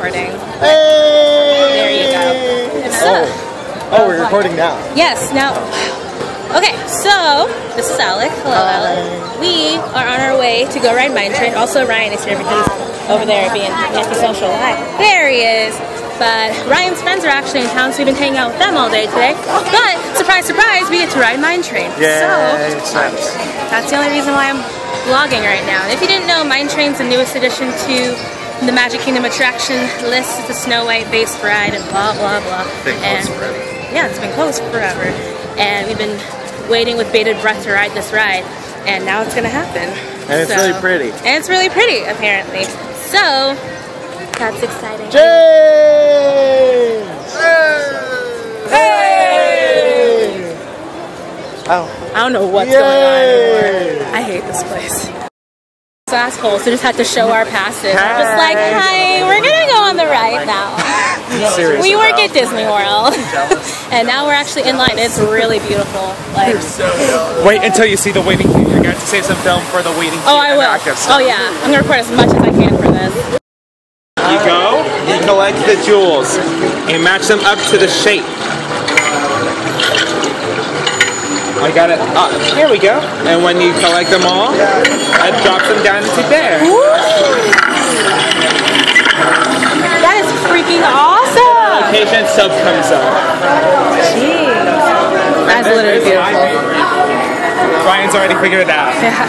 recording. Hey! There you go. Oh, oh, we're recording now. yes, now. Okay, so this is Alec. Hello, Hi. Alec. We are on our way to go ride Mine Train. Also, Ryan is here because he's over there being antisocial. Hi. There he is. But Ryan's friends are actually in town, so we've been hanging out with them all day today. But surprise, surprise, we get to ride Mine Train. Yeah, So it's nice. that's the only reason why I'm vlogging right now. And if you didn't know, Mine Train's the newest addition to the Magic Kingdom attraction list. It's a Snow White based ride and blah blah blah. And yeah, it's been closed forever. And we've been waiting with bated breath to ride this ride. And now it's gonna happen. And it's really pretty. And it's really pretty, apparently. So that's exciting. James! Hey! Oh, I don't know what's Yay! going on anymore. I hate this place. Those assholes who just had to show our passes. We're just like, hi, we're gonna go on the ride now. seriously. We work at Disney World. and now we're actually in line. It's really beautiful. Like Wait until you see the waiting queue. You're going to save some film for the waiting queue. Oh I will. Oh yeah. I'm gonna record as much as I can for this. You go, you collect the jewels, and match them up to the shape. I got it. Uh, here we go. And when you collect them all, it drops them down into there. That is freaking awesome! Patient sub comes up. Jeez. That's literally beautiful. Ryan's already figured it out. Yeah.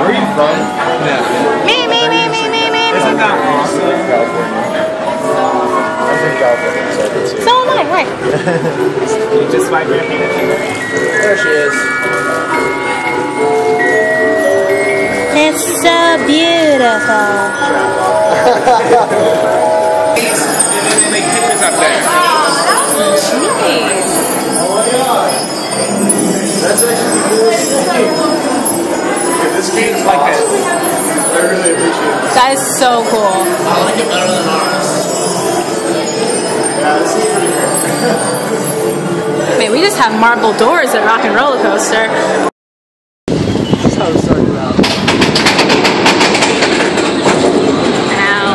where are you from? Me, me, me, me, me, me. Isn't that awesome? I'm from California, so I can see. So am I, right. You just wipe your hand. There she is. So beautiful. That's actually sweet. This game's Like this. I really appreciate. That is so cool. I like it better than ours. Is cool. Man, we just have marble doors at Rock and Roller Coaster. That's how it started out. Ow.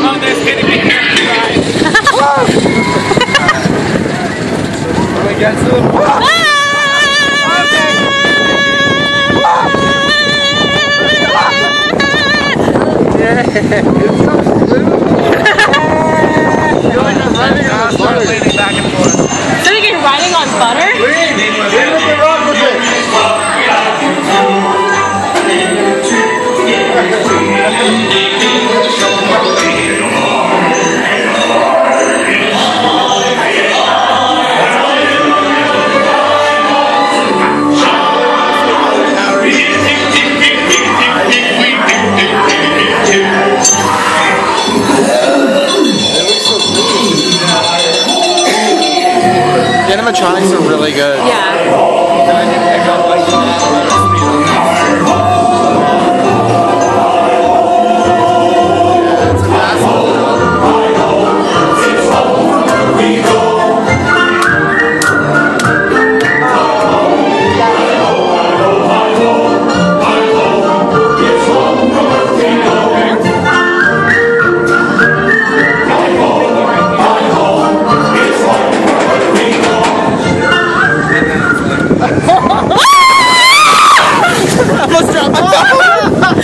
Oh, there's getting a Ryan. When we animatronics are really good. Yeah.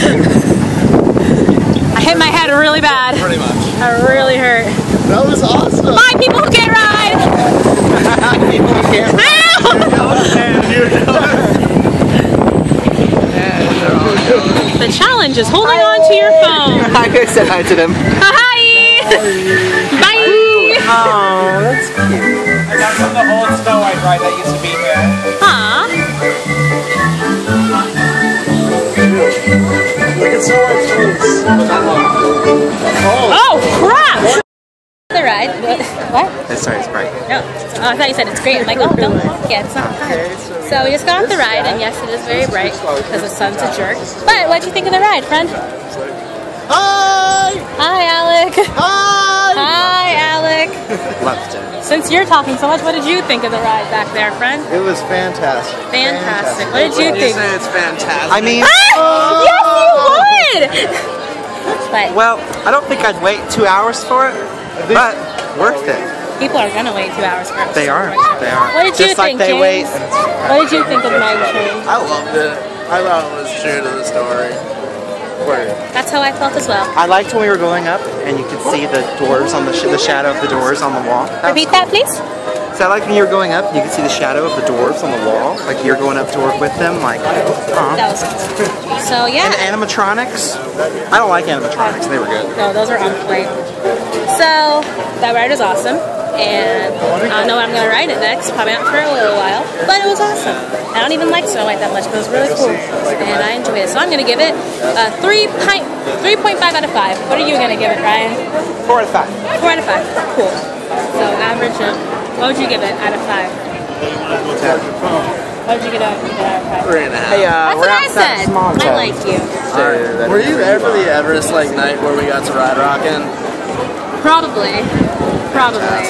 I hit my head really bad. Pretty much. I really hurt. That was awesome. Bye, people who can't ride! Ow! The challenge is holding on to your phone. I said hi to them. Hi! Bye! Oh, that's cute. I got from the old Snow White ride that used to be here. Oh, Oh, crap! The ride. What? It's sorry, it's bright. No. Oh, I thought you said it's great. I'm like, oh, don't look yet. It's not fun. So we just got off the ride, and yes, it is very bright because the sun's a jerk. But what'd you think of the ride, friend? Hi! Hi, Alec. Hi! Hi, Alec. Loved it. Since you're talking so much, what did you think of the ride back there, friend? It was fantastic. Fantastic. What did you You think? say it's fantastic. I mean, Ah! Yes, you would. But well, I don't think I'd wait two hours for it, but worth it. people are gonna wait two hours for it. They are. They are. What did you Just like think, they James? wait. What did you think of Mine Train? I loved it. I thought it was true to the story. Word. That's how I felt as well. I liked when we were going up and you could see the doors on the sh- the shadow of the doors on the wall. That was Repeat that, please. So I like when you were going up, you could see the shadow of the dwarves on the wall. Like you're going up to work with them. Like, uh That was cool. So yeah. And animatronics. I don't like animatronics. They were good. No, those are on point. So that ride is awesome, and I don't know what I'm gonna ride it next. Probably not for a little while, but it was awesome. I don't even like Snow White that much, but it was really cool, and I enjoyed it. So I'm gonna give it a three pint, three point five out of five. What are you gonna give it, Ryan? Four out of five. Four out of five. Cool. So average. Of, what would you give it out of five? What would you give it out of five? Three and a half. Hey, uh, That's we're what I outside said. Small I like you. So, Were you there for the Everest like night where we got to ride rockin'? Probably. Probably.